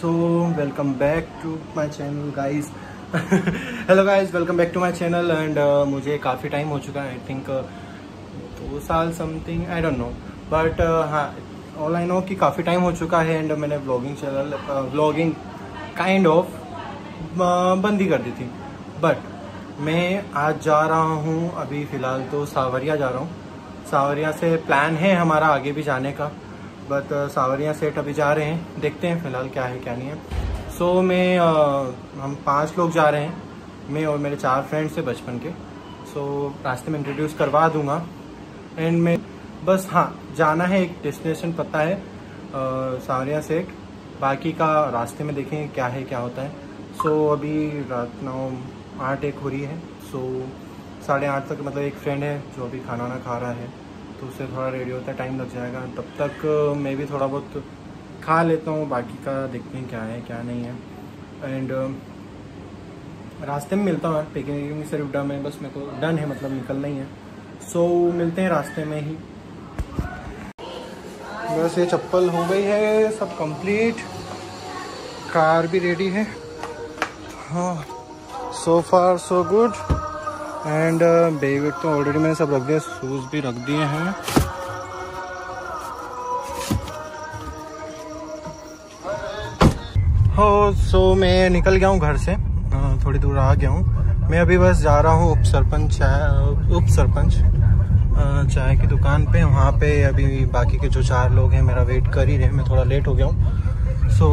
So welcome back to my channel guys. Hello guys welcome back to my channel and मुझे काफ़ी time हो चुका है आई think दो साल something I don't know but हाँ ऑल आई नो कि काफ़ी टाइम हो चुका है एंड मैंने blogging channel blogging kind of बंद ही कर दी थी. बट मैं आज जा रहा हूँ, अभी फ़िलहाल तो सावरिया जा रहा हूँ. सावरिया से प्लान है हमारा आगे भी जाने का. बट सावरिया सेट अभी जा रहे हैं। देखते हैं फ़िलहाल क्या है क्या नहीं है। सो so, मैं हम पाँच लोग जा रहे हैं मैं और मेरे चार फ्रेंड्स हैं बचपन के। सो so, रास्ते में इंट्रोड्यूस करवा दूँगा। एंड मैं बस हाँ जाना है एक डेस्टिनेशन पता है सावरिया सेट बाकी का रास्ते में देखें क्या है क्या होता है। सो so, अभी रात नौ आठ एक हो रही है। सो so, साढ़े आठ तक मतलब एक फ्रेंड है जो अभी खाना वाना खा रहा है। तो उससे थोड़ा रेडी होता है टाइम लग जाएगा। तब तक मैं भी थोड़ा बहुत खा लेता हूँ। बाकी का देखते हैं क्या है क्या नहीं है। एंड रास्ते में मिलता हूँ पेकिंग सिर्फ़ रुडा है बस मेरे को डन है मतलब निकलना ही है। सो so, मिलते हैं रास्ते में ही। बस ये चप्पल हो गई है सब कंप्लीट कार भी रेडी है। हाँ so far so good and bag वेग तो ऑलरेडी मैंने सब रख दिया शूज़ भी रख दिए हैं। हो सो मैं निकल गया हूँ घर से। थोड़ी दूर आ गया हूँ। मैं अभी बस जा रहा हूँ उप सरपंच चाय उप सरपंच चाय की दुकान पे। वहाँ पे अभी बाकी के जो चार लोग हैं, मेरा वेट कर ही रहे मैं थोड़ा लेट हो गया हूँ। सो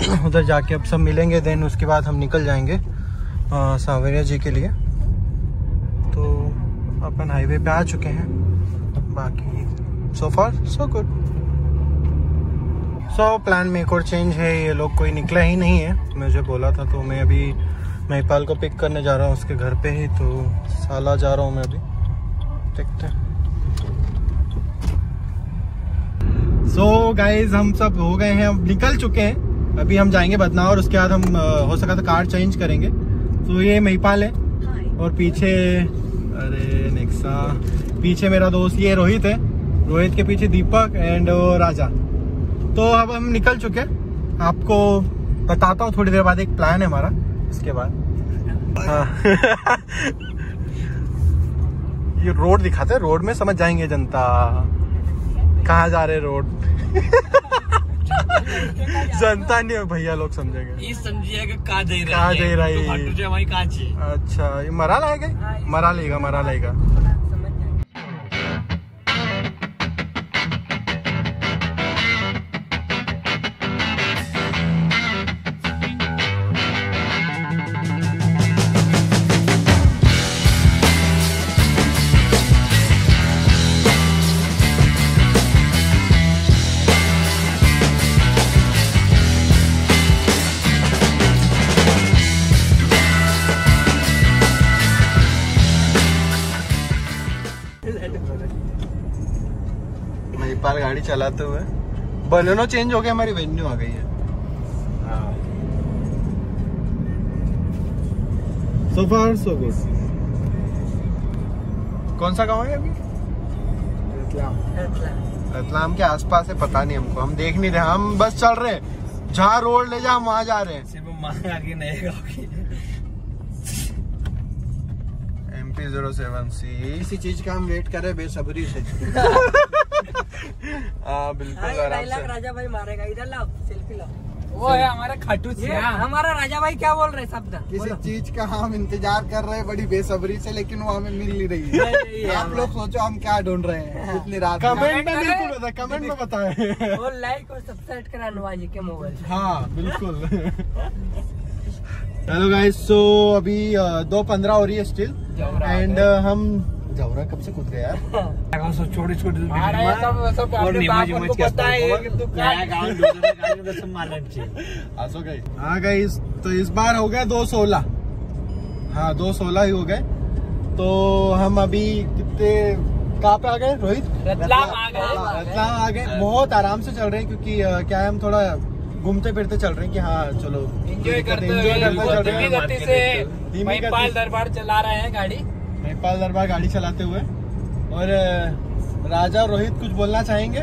उधर जाके अब सब मिलेंगे देन उसके बाद हम निकल जाएँगे सावरिया जी के लिए। अपन हाईवे पे आ चुके हैं। बाकी सो far so good so plan में एक और चेंज है ये लोग कोई निकला ही नहीं है। मुझे बोला था तो मैं अभी महिपाल को पिक करने जा रहा हूँ उसके घर पे ही तो साला जा रहा हूँ मैं अभी। देखते हैं। सो so, गाइज़ हम सब हो गए हैं अब निकल चुके हैं। अभी हम जाएँगे बदनावर उसके बाद हम हो सका तो कार चेंज करेंगे। तो so ये महिपाल है और पीछे अरे नेक्सा। पीछे मेरा दोस्त ये रोहित है। रोहित के पीछे दीपक एंड राजा। तो अब हम निकल चुके हैं। आपको बताता हूँ, थोड़ी देर बाद एक प्लान है हमारा। उसके बाद। हाँ। ये रोड दिखाते हैं। रोड में समझ जाएँगे जनता। कहाँ जा रहे रोड जनता नहीं भैया लोग समझेंगे। कहा दे है। अच्छा मरा लाएगा? मरा लेगा मरा लेगा। गाड़ी चलाते हुए। बलोनो चेंज हो गया हमारी वेन्यू आ गई है। सो फार सो गुड कौन सा गाँव है अभी? रतलाम। के आसपास है पता नहीं हमको। हम देख नहीं रहे हम बस चल रहे जहाँ रोड ले जा हम वहाँ जा रहे हैं। सिर्फ़ आगे नए गाँव की। एमपी ज़ीरो सेवन सी किसी चीज़ का हम वेट कर रहे बेसब्री से। हाँ बिल्कुल आराम राजा भाई मारेगा। इधर लाओ सेल्फी लाओ। वो है हमारा खाटू हमारा राजा भाई क्या बोल रहे शब्द? किसी चीज़ का हम इंतज़ार कर रहे हैं बड़ी बेसब्री से लेकिन वो हमें मिल नहीं रही है। आप लोग सोचो हम क्या ढूंढ रहे हैं इतनी रात कमेंट में बिल्कुल बताए कमेंट में बताए। वो लाइक और सब्सक्राइब करा अनुवाजी के मोबाइल हाँ बिल्कुल। हेलो गाइस सो अभी दो पंद्रह हो रही है स्टिल एंड हम जवरा कब से कूद गए यार? छोटे छोटे और निमाज के है तू सब आसो गई हाँ गाइस तो इस बार हो गए दो सोलह। हाँ दो सोलह ही हो गए। तो हम अभी कितने कहाँ पे आ गए रोहित? रतलाम आ गए। रतलाम आ गए। बहुत आराम से चल रहे हैं क्योंकि क्या है हम थोड़ा घूमते फिरते चल रहे हैं कि हाँ चलो एंजॉय करते हैं। गति से। दरबार चला रहे हैं गाड़ी। महिपाल दरबार गाड़ी चलाते हुए। और राजा और रोहित कुछ बोलना चाहेंगे?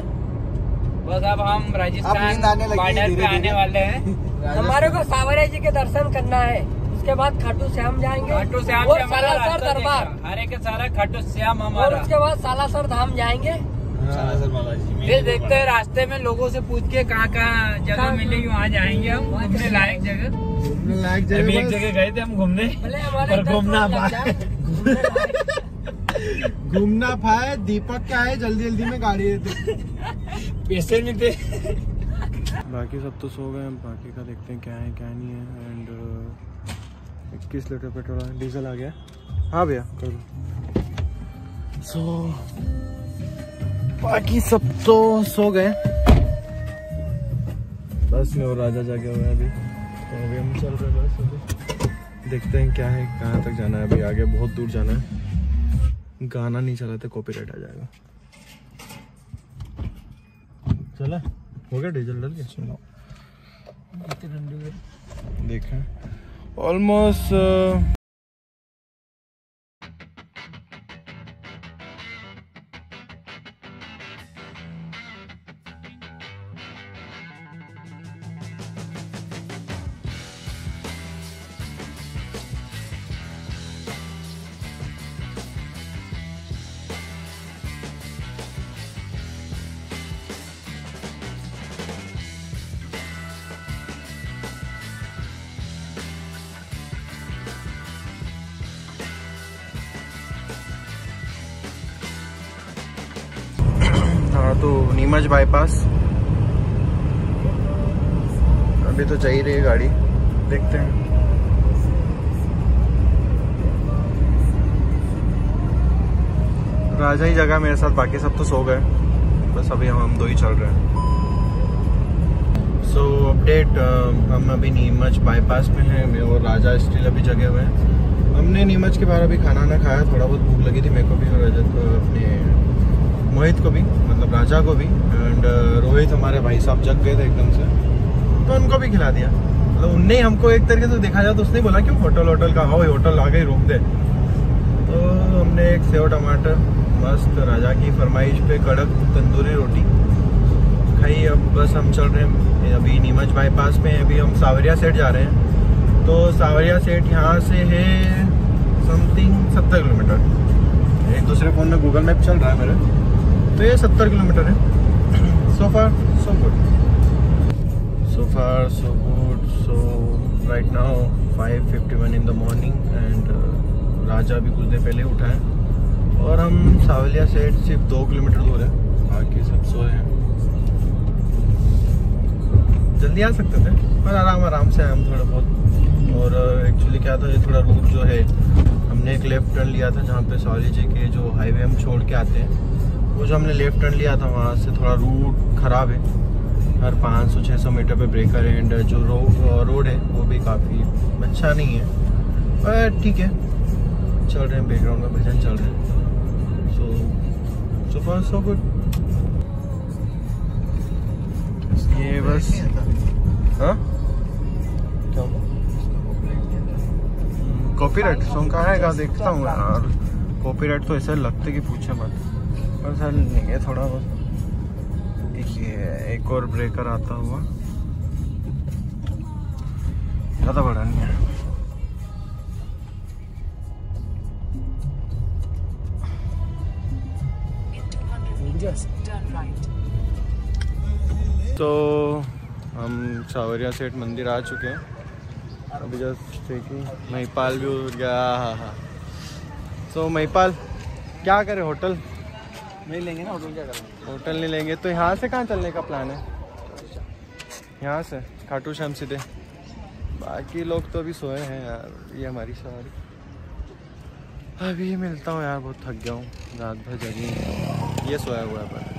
बस अब हम राजस्थान आने लगी है बॉर्डर पे आने वाले हैं। हमारे को सावरिया जी के दर्शन करना है। उसके बाद खाटू श्याम जाएँगे। खाटू श्याम और सालासर दरबार। हरे के सारा खाटू श्याम और उसके बाद सालासर धाम जाएँगे। फिर देखते हैं रास्ते में लोगों से पूछ के कहाँ कहाँ जगह मिलेगी वहाँ जाएँगे हम। घूमने लायक जगह। लायक अभी एक जगह जगह गए थे हम घूमने पर घूमना घूमने पाए दीपक क्या है? जल्दी जल्दी में गाड़ी देते पैसे नहीं थे बाकी सब तो सो गए हैं, बाकी का देखते हैं क्या है, क्या नहीं है। एंड इक्कीस लीटर पेट्रोल डीजल आ गया। हाँ भैया, कर। दो सो बाकी सब तो सो गए। बस में और राजा जागे हुए अभी। तो अभी हम चल रहे हैं बस अभी। देखते हैं क्या है कहाँ तक जाना है। अभी आगे बहुत दूर जाना है। गाना नहीं चला चलाते कॉपीराइट आ जाएगा। चला? हो गया डीजल डल गया? सुनो। देखें। ऑलमोस्ट नीमच बाईपास अभी तो जा ही रही गाड़ी। देखते हैं। राजा ही जगह मेरे साथ बाकी सब तो सो गए। बस अभी हम हम दो ही चल रहे हैं। सो so, अपडेट हम अभी नीमच बाईपास में हैं। मैं और राजा स्टिल अभी जगे हुए हैं। हमने नीमच के बाहर अभी खाना ना खाया थोड़ा बहुत भूख लगी थी मेरे को भी और रजत अपने मोहित को भी। मतलब राजा को भी एंड रोहित हमारे भाई साहब जग गए थे एकदम से तो उनको भी खिला दिया। मतलब उनने हमको एक तरीके से देखा जाए तो उसने बोला, क्यों होटल होटल का हाँ? होटल आ गई रोक दे। तो हमने एक सेव टमाटर, मस्त राजा की फरमाइश पे कड़क तंदूरी रोटी खाई। अब बस हम चल रहे हैं, अभी नीमच बाईपास में अभी हम सावरिया सेठ जा रहे हैं। तो सावरिया सेठ यहाँ से है समथिंग सत्तर किलोमीटर। एक दूसरे फ़ोन में गूगल मैप चल रहा है मेरे। तो ये सत्तर किलोमीटर है। So far so good so far so good. So right now 5:51 in the morning and uh, राजा भी कुछ देर पहले उठा है। और हम सावलिया से सिर्फ़ दो किलोमीटर दूर है। बाकी सब सोए हैं। जल्दी आ सकते थे पर आराम आराम से आए हम थोड़ा बहुत। और एक्चुअली क्या था ये थोड़ा रूट जो है हमने एक लेफ़्ट टर्न लिया था जहाँ पे सॉरी जी के जो हाईवे हम छोड़ के आते हैं। वो जो हमने लेफ़्ट टर्न लिया था वहाँ से थोड़ा रूट ख़राब है। हर 500-600 मीटर पे ब्रेकर है एंड जो रो, रोड है वो भी काफ़ी अच्छा नहीं है। पर ठीक है चल रहे हैं बैकग्राउंड में भजन चल रहे हैं। सो सो फार सो गुड ये बस हाँ? क्या कॉपीराइट सॉन्ग कहाँ है? देखता हूँ यार। कॉपीराइट तो ऐसे लगते कि पूछे मत। पर सर नहीं है थोड़ा बहुत देखिए, एक और ब्रेकर आता हुआ। ज़्यादा बड़ा नहीं है। तो हम सावरिया सेठ मंदिर आ चुके हैं। अभी जस्ट देखिए, महिपाल भी उठ गया हाँ हाँ तो महिपाल, क्या करें होटल? नहीं लेंगे ना होटल, क्या करेंगे होटल नहीं लेंगे। तो यहाँ से कहाँ चलने का प्लान है? यहाँ से, खाटू श्याम सीधे। बाकी लोग तो अभी सोए हैं यार, ये हमारी सवारी। अभी मिलता हूँ यार, बहुत थक गया हूँ। रात भर जगी। ये सोया हुआ है पर।